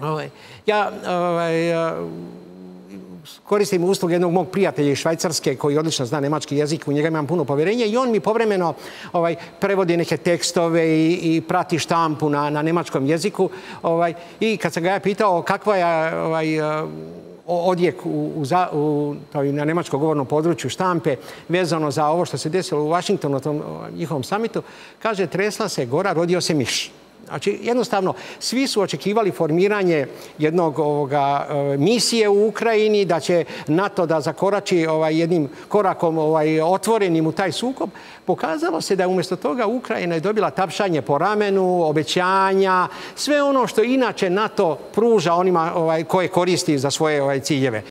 Ovaj, ja ovaj, koristim usluge jednog mog prijatelja iz Švajcarske koji odlično zna nemački jezik, u njega imam puno povjerenja i on mi povremeno ovaj, prevodi neke tekstove i, i prati štampu na, na nemačkom jeziku. Ovaj, I kad sam ga ja pitao kakva je ovaj, odjek u, u, na nemačkom govornom području štampe vezano za ovo što se desilo u Washingtonu na tom njihovom samitu, kaže tresla se gora, rodio se miš. Znači, jednostavno, svi su očekivali formiranje jednog ovoga, e, misije u Ukrajini, da će NATO da zakorači ovaj, jednim korakom ovaj, otvorenim u taj sukob. Pokazalo se da umjesto toga Ukrajina je dobila tapšanje po ramenu, obećanja, sve ono što inače NATO pruža onima ovaj, koje koristi za svoje ovaj, ciljeve.